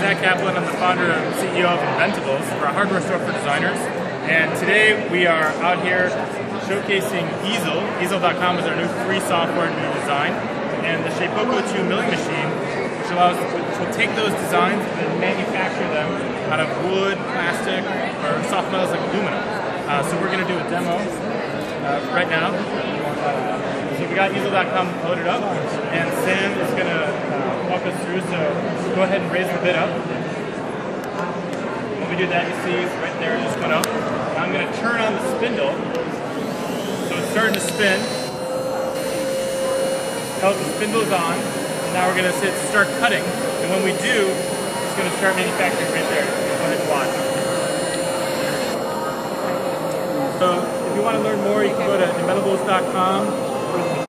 Zach Kaplan. I'm the founder and CEO of Inventables. We're a hardware store for designers. And today we are out here showcasing Easel. Easel.com is our new free software to design. And the Shapeoko 2 milling machine, which allows which will take those designs and manufacture them out of wood, plastic, or soft metals like aluminum. Uh, so we're going to do a demo uh, right now. So we got Easel.com loaded up, and Sam is going to uh, walk us through. So go ahead and raise the bit up. When we do that, you see right there it just went up. Now I'm going to turn on the spindle. So it's starting to spin. Tell the spindle is on. And now we're going to start cutting. And when we do, it's going to start manufacturing right there. Go ahead and watch. So if you want to learn more, you can go to inventables.com